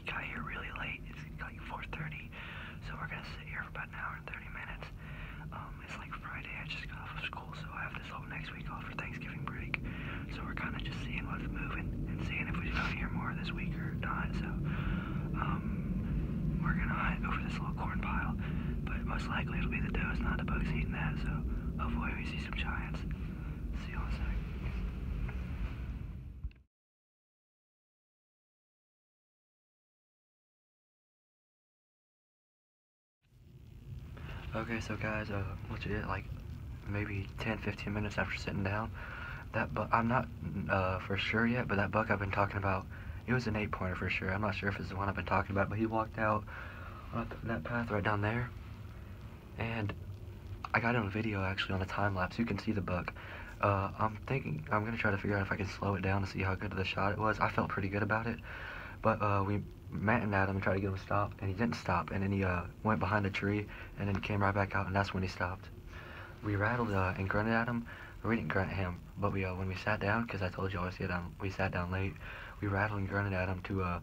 he got here really late. It's like 4:30, so we're gonna sit here for about an hour and 30 minutes. Um, it's like Friday. I just got off of school, so I have this whole next week off for Thanksgiving break. So we're kind of just seeing what's moving and seeing if we're gonna hear more this week or not. So um, we're gonna hunt over this little corn pile, but most likely it'll be the does, not the bugs eating that. So hopefully we see some giants. See you in a Okay, so guys, uh, legit, like, maybe 10, 15 minutes after sitting down, that buck, I'm not, uh, for sure yet, but that buck I've been talking about, it was an eight pointer for sure. I'm not sure if it's the one I've been talking about, but he walked out on that path right down there, and I got it on video actually on a time lapse. You can see the buck. Uh, I'm thinking, I'm gonna try to figure out if I can slow it down to see how good of the shot it was. I felt pretty good about it, but, uh, we Matt and Adam and tried to get him to stop, and he didn't stop, and then he uh, went behind a tree, and then came right back out, and that's when he stopped. We rattled uh, and grunted at him. We didn't grunt at him, but we uh, when we sat down, because I told you always get down, we sat down late. We rattled and grunted at him to uh,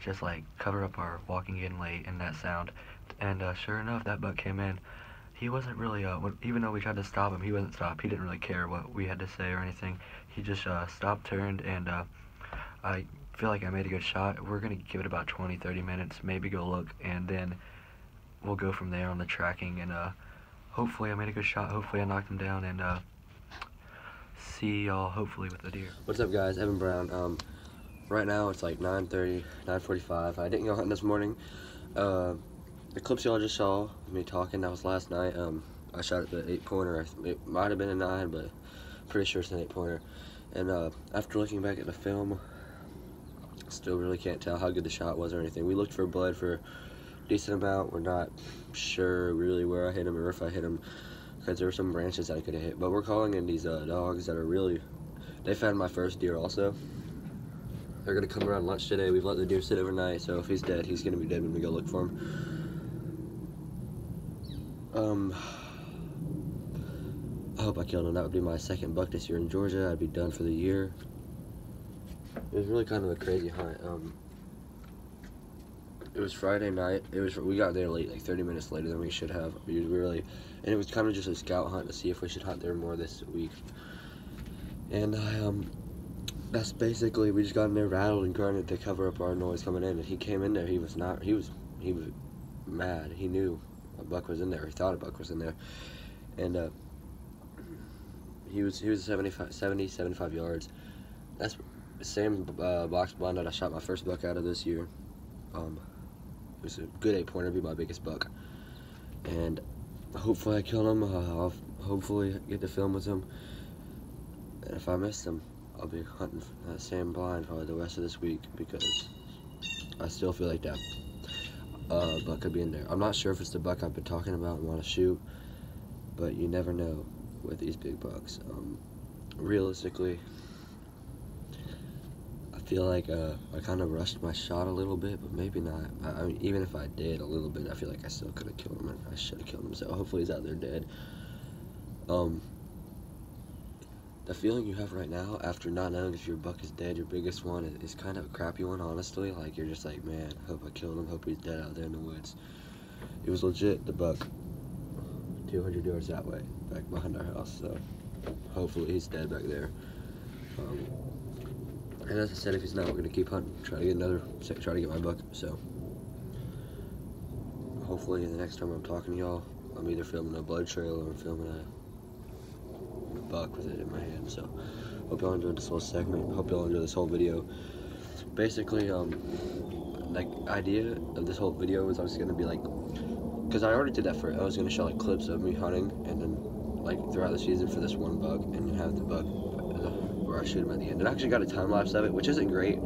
just like cover up our walking in late and that sound. And uh, sure enough, that buck came in. He wasn't really, uh, when, even though we tried to stop him, he wasn't stopped. He didn't really care what we had to say or anything. He just uh, stopped, turned, and uh, I feel like I made a good shot. We're going to give it about 20, 30 minutes, maybe go look, and then we'll go from there on the tracking. And uh, hopefully I made a good shot. Hopefully I knocked him down, and uh, see y'all hopefully with the deer. What's up guys, Evan Brown. Um, right now it's like 9.30, 9.45. I didn't go hunting this morning. Uh, the clips y'all just saw, me talking, that was last night. Um, I shot at the eight pointer. It might have been a nine, but pretty sure it's an eight pointer. And uh, after looking back at the film, Still really can't tell how good the shot was or anything. We looked for blood for a decent amount. We're not sure really where I hit him or if I hit him because there were some branches that I could have hit. But we're calling in these uh, dogs that are really, they found my first deer also. They're gonna come around lunch today. We've let the deer sit overnight, so if he's dead, he's gonna be dead when we go look for him. Um, I hope I killed him. That would be my second buck this year in Georgia. I'd be done for the year. It was really kind of a crazy hunt. Um, it was Friday night. It was we got there late, like 30 minutes later than we should have. We really, and it was kind of just a scout hunt to see if we should hunt there more this week. And I um, that's basically we just got in there rattled and grunted to cover up our noise coming in. And he came in there. He was not. He was he was mad. He knew a buck was in there. He thought a buck was in there, and uh, he was he was 75, 70, 75 yards. That's same uh, box blind that I shot my first buck out of this year. Um, it was a good eight pointer, be my biggest buck. And hopefully I kill him. Uh, I'll hopefully get to film with him. And if I miss him, I'll be hunting that same blind probably the rest of this week because I still feel like that uh, buck could be in there. I'm not sure if it's the buck I've been talking about and want to shoot, but you never know with these big bucks. Um, realistically, feel like uh, I kind of rushed my shot a little bit, but maybe not. I, I mean, even if I did a little bit, I feel like I still could have killed him, I should have killed him. So hopefully he's out there dead. Um, the feeling you have right now after not knowing if your buck is dead, your biggest one, is, kind of a crappy one, honestly. Like you're just like, man, hope I killed him. Hope he's dead out there in the woods. It was legit the buck. 200 yards that way, back behind our house. So hopefully he's dead back there. Um, and as I said, if he's not, we're gonna keep hunting, try to get another, try to get my buck. So hopefully, the next time I'm talking to y'all, I'm either filming a blood trail or I'm filming a buck with it in my hand. So hope y'all enjoyed this whole segment. Hope y'all enjoyed this whole video. Basically, um, like idea of this whole video was I was gonna be like, because I already did that for. I was gonna show like clips of me hunting and then like throughout the season for this one buck and have the buck where I shoot him at the end. And I actually got a time lapse of it, which isn't great.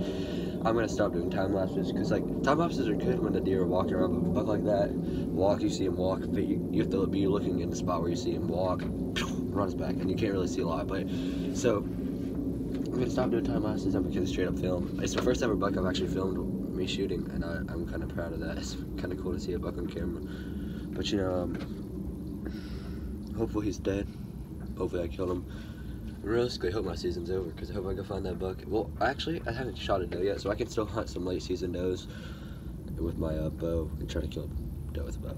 I'm gonna stop doing time lapses because like time lapses are good when the deer are walking around, but buck like that, walk, you see him walk, but you, you have to be looking in the spot where you see him walk, runs back, and you can't really see a lot. But so I'm gonna stop doing time lapses. I'm gonna straight up film. It's the first ever buck I've actually filmed me shooting, and I, am kind of proud of that. It's kind of cool to see a buck on camera. But you know, um, hopefully he's dead. Hopefully I killed him realistically hope my season's over because I hope I can find that buck. Well, actually, I haven't shot a doe yet, so I can still hunt some late season does. with my uh, bow and try to kill a doe with a bow.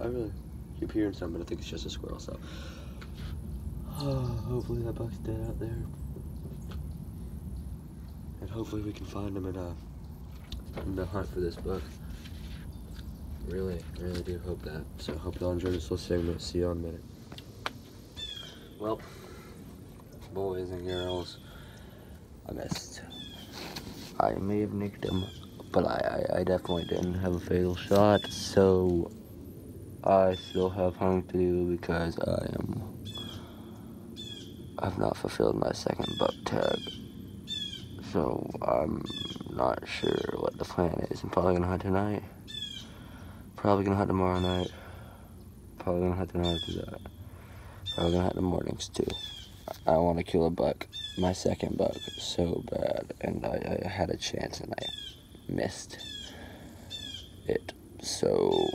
I really keep hearing something, but I think it's just a squirrel. So hopefully that buck's dead out there, and hopefully we can find him and uh in the hunt for this buck. Really, really do hope that. So hope y'all enjoyed this little segment. See you in a minute. Well, boys and girls, I missed. I may have nicked him, but I, I, I definitely didn't have a fatal shot, so I still have homework to do because I am I've not fulfilled my second buck tag. So I'm not sure what the plan is. I'm probably gonna hunt tonight. Probably gonna hunt tomorrow night. Probably gonna hunt the night after that. Probably gonna hunt in the mornings too. I want to kill a buck, my second buck, so bad, and I, I had a chance and I missed it. So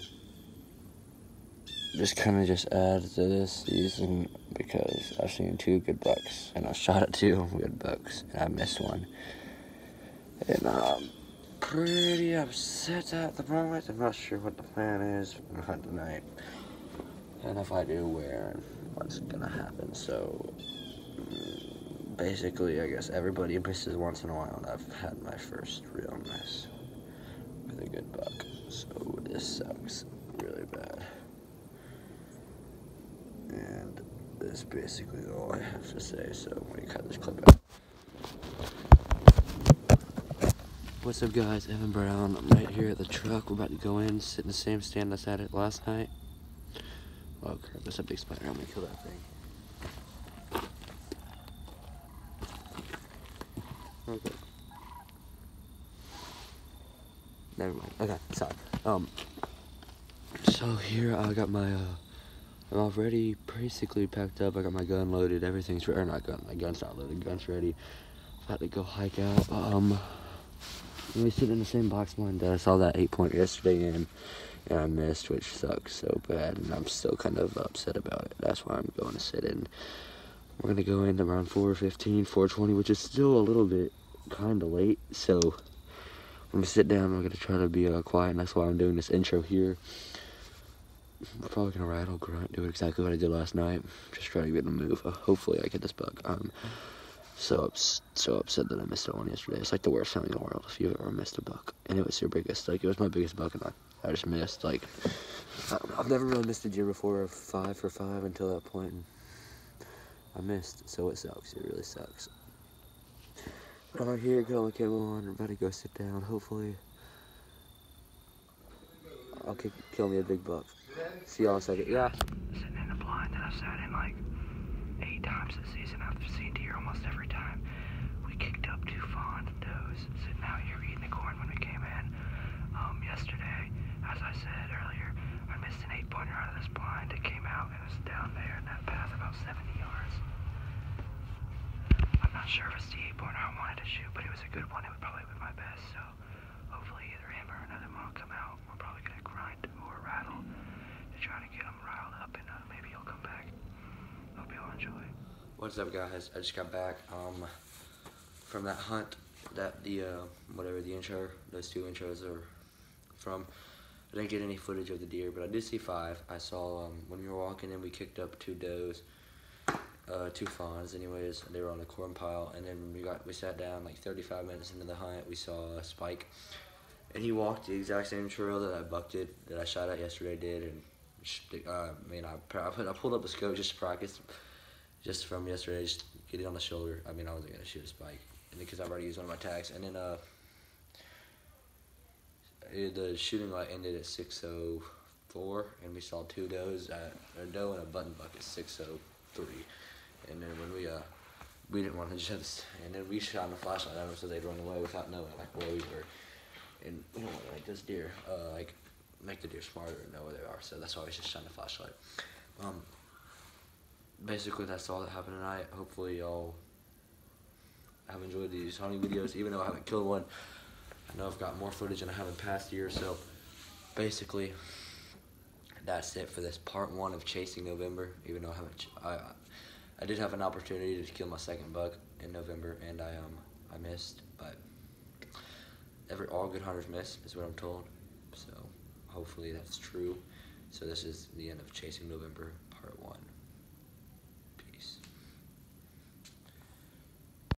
just kind of just add to this season because I've seen two good bucks and I shot at two good bucks and I missed one. And I'm pretty upset at the moment. I'm not sure what the plan is for hunt tonight. And if I do, where and what's gonna happen. So basically, I guess everybody misses once in a while, and I've had my first real miss with a good buck. So this sucks really bad. And that's basically all I have to say. So I'm gonna cut this clip out. What's up, guys? Evan Brown. I'm right here at the truck. We're about to go in, sit in the same stand I sat at last night. Oh crap! That's a big spider. I'm gonna kill that thing. Never mind. Okay, sorry. Um. So here I got my uh I'm already basically packed up. I got my gun loaded. Everything's ready. Or not gun. My gun's not loaded. Gun's ready. About to go hike out. Um, we sit in the same box that I saw that eight point yesterday in, and I missed, which sucks so bad. And I'm still kind of upset about it. That's why I'm going to sit in. We're gonna go in around 4:15, 4:20, which is still a little bit kind of late. So I'm gonna sit down. I'm gonna try to be uh, quiet, and that's why I'm doing this intro here. I'm probably gonna rattle, grunt, do exactly what I did last night. Just try to get in the move. Uh, hopefully, I get this bug. I'm so ups so upset that I missed that one yesterday. It's like the worst feeling in the world if you've ever missed a buck, and it was your biggest. Like it was my biggest buck, and I, I just missed. Like I have never really missed a deer before, five for five until that point, and I missed. So it sucks. It really sucks. I'm here, camo on. I'm about to go sit down. Hopefully, I'll kill me a big buck. See y'all in a second. Yeah. Sitting in the blind that I've sat in like eight times this season. I've seen deer almost every time. We kicked up two fawn does sitting out here eating the corn when we came in. Um, yesterday, as I said earlier, I missed an eight pointer out of this blind. It came out and was down there in that path about 70 yards. I'm not sure if it's the eight pointer I wanted to shoot, but it was a good one. It would probably be my best. So hopefully either him or another one will come out. We're probably gonna grind or rattle to try to get him riled up, and uh, maybe he'll come back. Hope y'all enjoy. What's up, guys? I just got back um, from that hunt that the uh, whatever the intro, those two intros are from. I didn't get any footage of the deer, but I did see five. I saw um, when we were walking in, we kicked up two does, uh, two fawns. Anyways, and they were on a corn pile, and then we got we sat down like 35 minutes into the hunt. We saw a spike, and he walked the exact same trail that I bucked it that I shot at yesterday did, and uh, I mean I, I, put, I pulled up a scope just to practice, just from yesterday, just get it on the shoulder. I mean I wasn't gonna shoot a spike, because I've already used one of my tags, and then uh. It, the shooting light ended at 6:04, and we saw two does at a doe and a button buck at 6:03. And then when we uh we didn't want to just and then we shot a flashlight at them so they'd run away without knowing like where we were. And we don't want to this deer, uh, like make the deer smarter and know where they are. So that's why we just shine a flashlight. Um, basically that's all that happened tonight. Hopefully y'all have enjoyed these hunting videos, even though I haven't killed one. I know I've got more footage than I have in past year, So basically, that's it for this part one of chasing November. Even though I haven't, I, I did have an opportunity to kill my second buck in November, and I um I missed, but every all good hunters miss is what I'm told. So hopefully that's true. So this is the end of chasing November